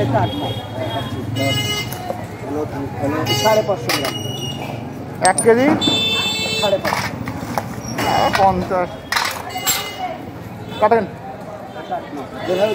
এটা আটটা সাড়ে পাঁচশো গ্রাম এক কেজি? সাড়ে পাঁচশো পঞ্চাশ। কাটেন। যেভাবে